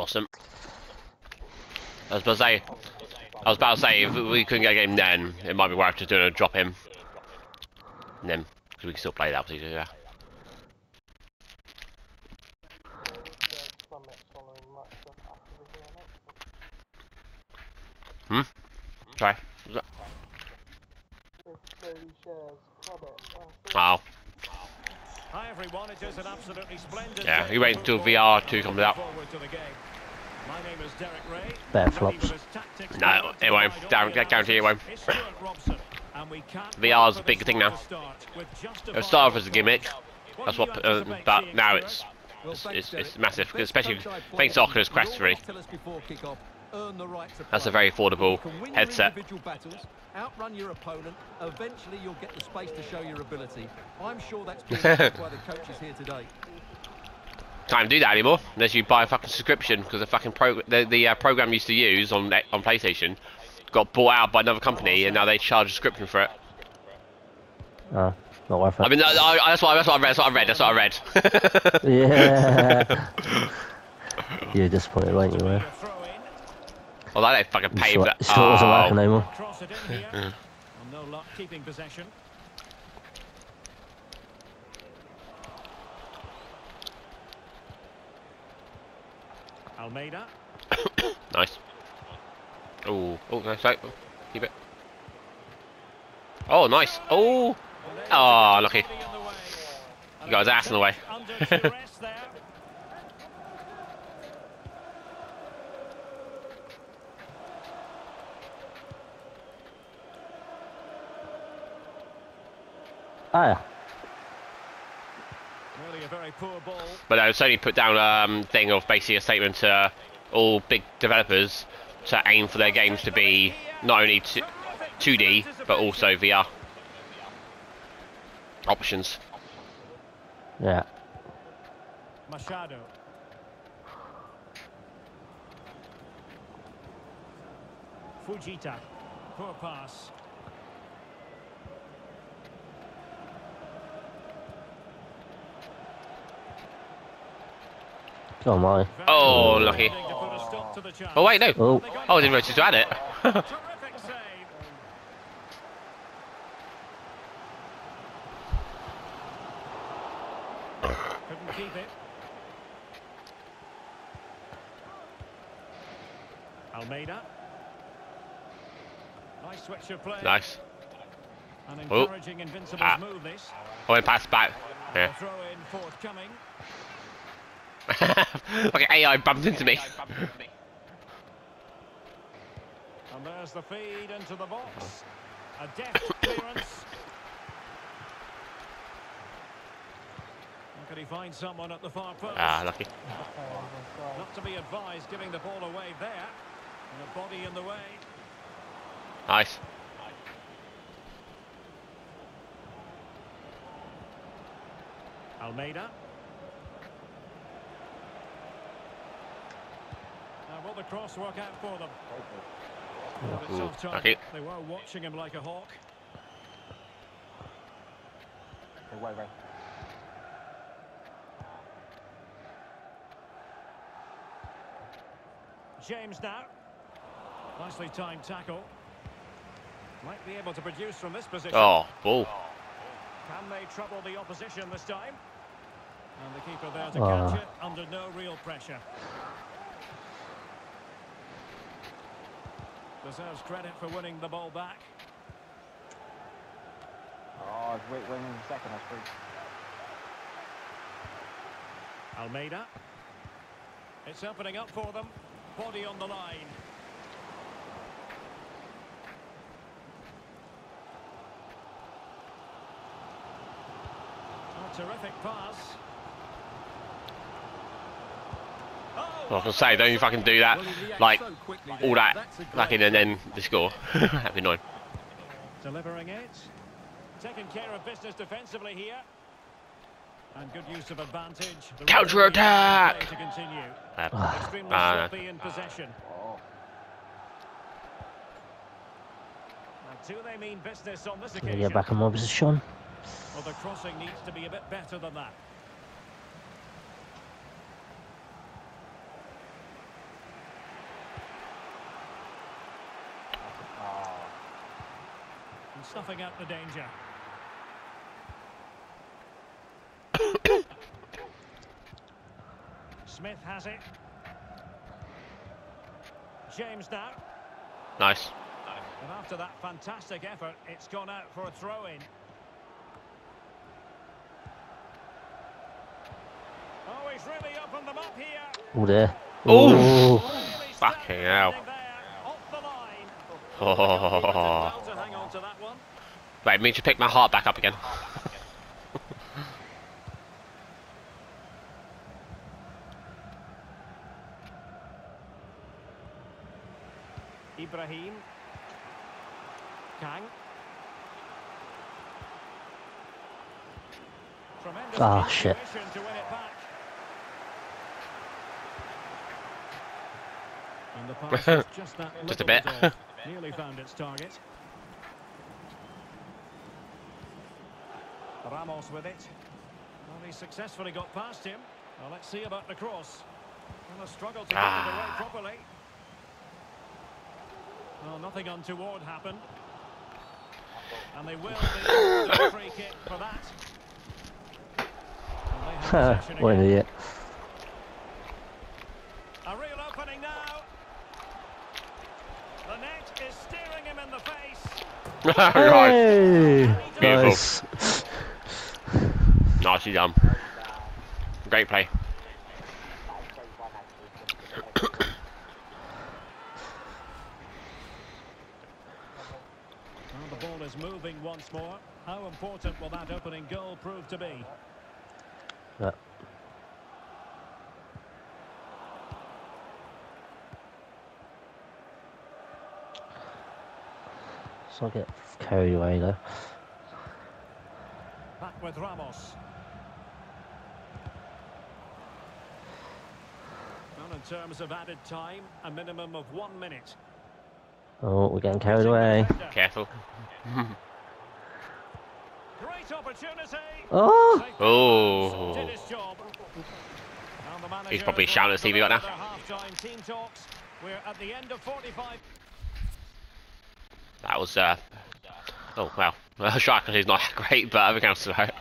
Awesome. I was about to say, I was about to say, if we couldn't get a game then, it might be worth just doing a drop him. And then, because we can still play that, obviously, yeah. Hmm? Was that- Oh, Hi everyone, it is an absolutely splendid Yeah, you wait until. VR2 comes out. Looking forward to the game. My name is Derek Rae. Bear flops. of his tactics No, it won't. provide Guar- all the guarantee it won't. analysis. It's Stuart Robson, and we can't VR's wait for big thing now. start it started off as a gimmick. That's what, uh, but now it's it's, it's, it's massive, especially coach I've thanks to Oculus Quest will 3. always tell us before kick-off, earn the right to That's a very affordable can win your headset. battles, outrun your opponent. Eventually, you'll get the space to show your ability. I'm sure that's being achieved by the coaches here today. Can't even do that anymore unless you buy a fucking subscription because the fucking pro the, the uh, program you used to use on on PlayStation got bought out by another company and now they charge a subscription for it. Uh, not worth it. I mean, I, I, that's what I, that's what I read. That's what I read. That's what I read. yeah. You're disappointed, weren't you? Will? Throw in, well, that ain't fucking paid for that. sure it wasn't working Oh. anymore. cross it in here. and no luck keeping possession. Almeida. Nice. Oh, oh, nice. Right. Oh, Keep it. Oh, nice. Oh, oh, lucky. He got his ass in the way. Under duress there. Ah, yeah. Really a very poor ball. But uh, Sony put down a um, thing of basically a statement to all big developers to aim for their games to be not only t- 2D but also VR options. Yeah. Machado. Fujita. Poor pass. Oh my. Very Oh, lucky. defending to put a stop to the chance. Oh wait, no. Oh. Oh, I didn't notice to add it. Terrific save. Couldn't keep it. Almeida. Nice switch of play. nice. An Oh. encouraging Invincibles Ah. move this. I went pass back. Yeah. throw in forthcoming. like an AI bumped into me. And there's the feed into the box. A deft clearance. Could he find someone at the far post? Ah, lucky. Not to be advised giving the ball away there. And a body in the way. Nice. Almeida. Will the cross work out for them? Well, it's Ooh, off They were watching him like a hawk. James now. Nicely timed tackle. Might be able to produce from this position. Oh, ball. Can they trouble the opposition this time? And the keeper there to Ah. catch it under no real pressure. Deserves credit for winning the ball back. Oh, it's wait, wait second, that's free. Almeida. It's opening up for them. Body on the line. A terrific pass. I was gonna say, don't you fucking do that. Well, he reacts Like, all that That's a back in and then the score. That'd be annoying. Delivering it. Taking care of business defensively here. And good use of advantage. The Counter-attack! play To continue. Uh, Extremely uh, sloppy in possession. Oh, do they mean business on this occasion? get back in my position? Well, the crossing needs to be a bit better than that. Snuffing out the danger. Smith has it. James now. Nice. And after that fantastic effort, it's gone out for a throw-in. Oh, he's really opened them up here. Oh there. Ooh. Ooh. Fucking hell. there, Off the line. Oh. Well to hang to that one. Right, me to pick my heart back up again. Ibrahim. Kang. Tremendous Ah, shit. to win it back. And the pass is just that Just a bit. Nearly found its target. Ramos with it. Well, he successfully got past him. Well, let's see about the cross. Well, a struggle to get it away Ah. properly. Well, nothing untoward happened. And they will be free kick for that. And they have possession what an idiot. A real opening now. The net is staring him in the face. right. Hey! Beautiful. Nice. Nicely done. Great play. Well, the ball is moving once more. How important will that opening goal prove to be? Yeah. So I get carried away though. Back with Ramos. Well, in terms of added time, a minimum of one minute. Oh, we're getting carried away. Careful. Great opportunity. Oh! Oh. Did his job. And the manager He's probably shouting at brought TV right now. team talks. We're at the end of 45. That was, uh... Oh, well. Well, Striker is not great, but else is right.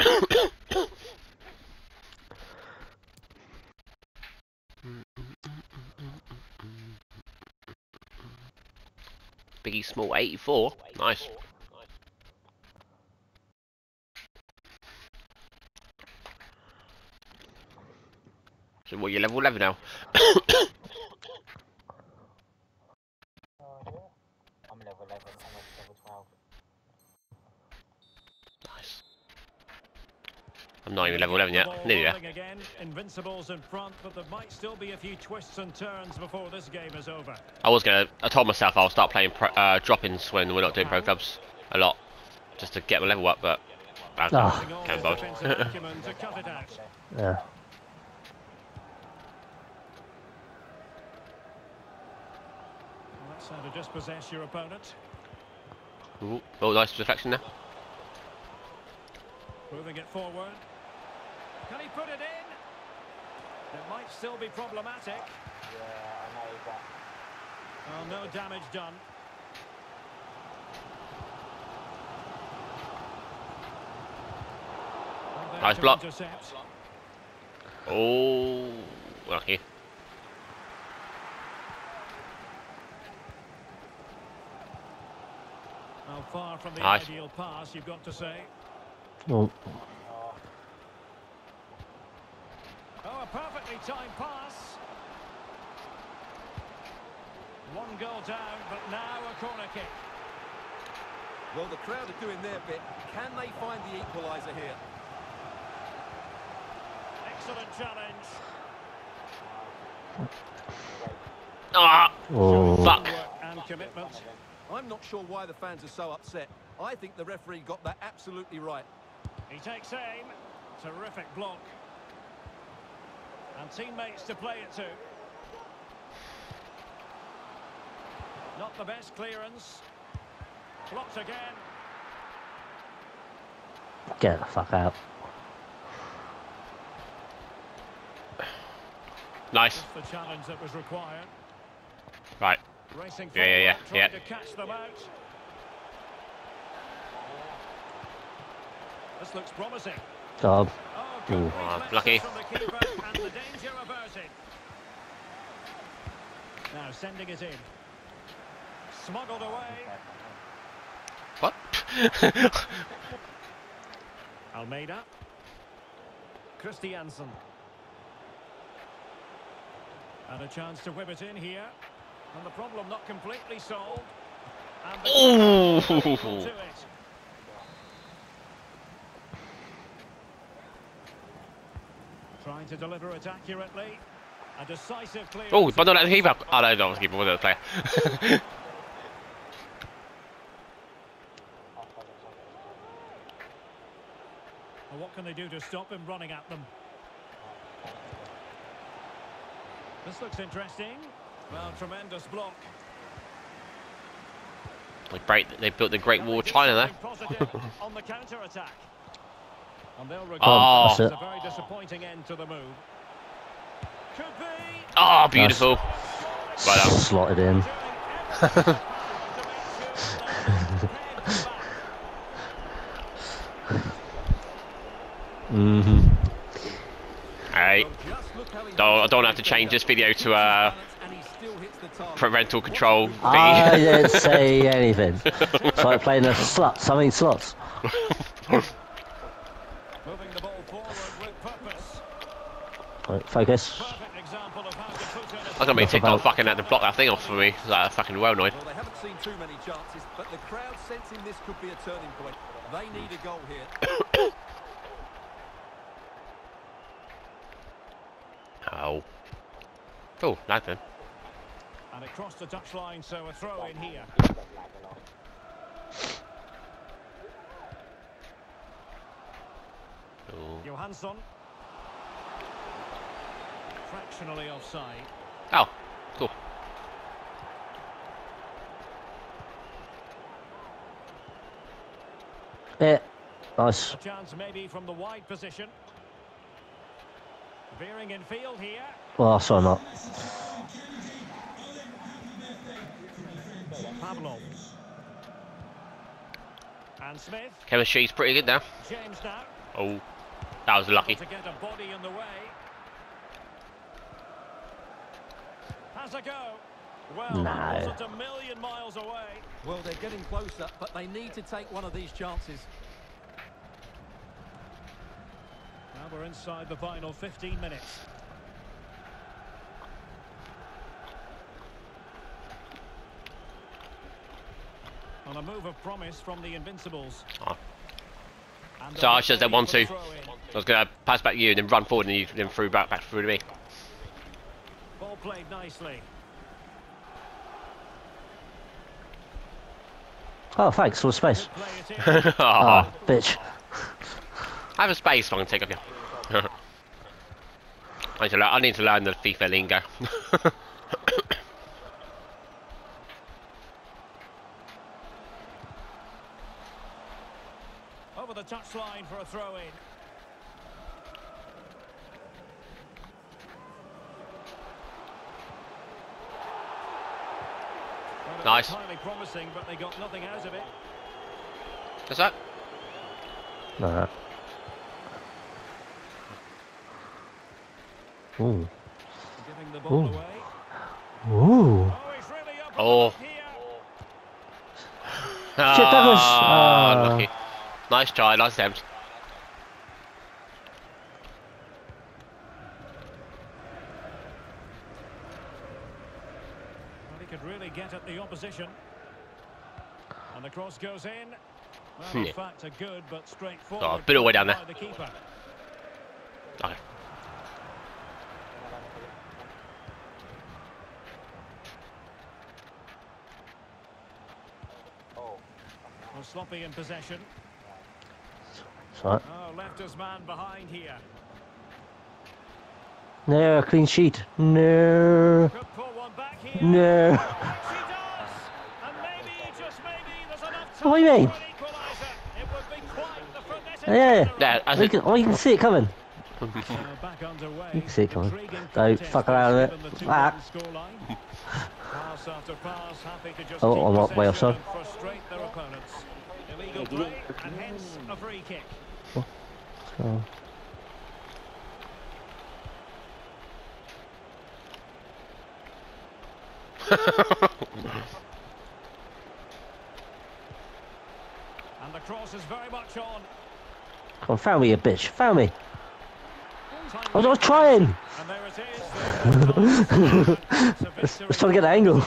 Biggie Small 84. Nice. So what, you're level 11 now? I'm level 11, I'm level 12. Nice. I'm not even level 11 yet. Ball Nearly there. rolling Again, Invincibles in front, but there might still be a few twists and turns before this game is over. I was gonna. I told myself I'll start playing pro, uh, drop-ins when we're not doing pro clubs a lot, just to get my level up. But I Ah. Can't his bother. defensive acumen to cut it out. Yeah. Well, That's to dispossess your opponent. Ooh, oh, nice reflection there. Moving it forward. Can he put it in? It might still be problematic. Yeah, I know that. Oh, no damage done. Nice block. intercept. Oh, lucky. How far from the Nice. ideal pass, you've got to say. Oh, Oh, a perfectly timed pass. One goal down, but now a corner kick. Well, the crowd are doing their bit. Can they find the equaliser here? Excellent challenge. Ah, oh. fuck. Work and commitment. I'm not sure why the fans are so upset. I think the referee got that absolutely right. He takes aim. Terrific block. And teammates to play it to. Not the best clearance. Blocked again. Get the fuck out. Nice. Just the challenge that was required. Right. Racing Yeah, yeah, yeah, trying yeah. to catch them out. This looks promising. God. Oh, good Ooh. Reflexes ah, lucky. from the keeper and the danger averted. Now sending it in. Smuggled away. What? Almeida. Christiansen. And a chance to whip it in here. And the problem not completely solved. And the Ooh. faithful to it. Trying to deliver it accurately. A decisive clearance. oh, but not let the keeper. Oh no, not the keeper. Was it player? What can they do to stop him running at them? This looks interesting. Well, tremendous block. they break. They built the Great Wall of China there. Positive on the counter attack. And they'll Oh. this as That's a very disappointing end to the move. Could be. Oh, beautiful. Well done. Slotted in. doing everything to make sure they Mm-hmm. Alright. Just look how he Don't, I don't have to change this video to uh, parental control. Ah, I didn't say anything. It's like playing a slot. Something slots. Moving the ball forward with purpose. Right, focus. Perfect example of how to put in a I'm gonna be Enough TikTok about- fucking had to block that thing off for me. Like, fucking well annoyed. Well, they haven't seen too many chances, but the crowd sensing this could be a turning point. They need a goal here. Oh. Oh, nothing. And it crossed the touchline, so a throw in here. Oh. Johansson. Fractionally offside. oh, cool. Yeah. Nice. A chance maybe from the wide position. Veering in field here. Well, sorry not. Pavlov. And Smith. Chemistry's pretty good now. James now. Oh, that was lucky. To get a body in the way. Has a go. Well, No. that wasn't a million miles away. Well, they're getting closer, but they need to take one of these chances. Now we're inside the final 15 minutes. On a move of promise from the Invincibles. Oh. And So I should have said one, for two. I was gonna pass back to you and then run forward and you then threw back back through to me. Ball played nicely. Oh, thanks for the space. Good play it in. Ah, oh, bitch. I have a space so I can take up you. I need to learn, I need to learn the FIFA lingo. Over the touchline for a throw-in. Well, it was Nice. Highly promising, but they got nothing out of it. What's that? No. Ooh. Giving the ball Ooh. away. Ooh. Oh, really Oh. Shit, that was, Ah, uh, lucky. Nice try, nice attempt. Well, he could really get at the opposition. And the cross goes in. Well, hmm. in Yeah. fact, a good but straightforward. Oh, bit of way down there. The keeper. Okay. Oh, sloppy in possession. It's. Oh, left his man behind here. No, clean sheet. No. Could pull one back here. No. And she does. And maybe, just maybe, there's enough time What do you mean? for an equaliser. It would be quite the frenetic Yeah. Yeah, I You think can, oh, you can see it coming. Now back underway. You can see it coming. Don't fuck around with it. Ah. 2-1 scoreline. Pass after pass, happy to just Oh, keep I'm not way possession offside. and frustrate their opponents. Illegal play and hence a free kick. Oh. And the cross is very much on. Come on, found me, you bitch. Found me. I was, I was trying. And there it is. Let's, let's to get the angle.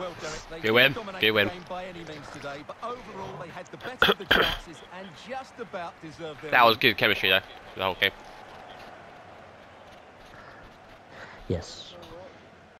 Well, Derek, they Good win, didn't good win. by any means today, but overall they had the better of the chances and just about deserved their That was good chemistry though. The whole game. Yes.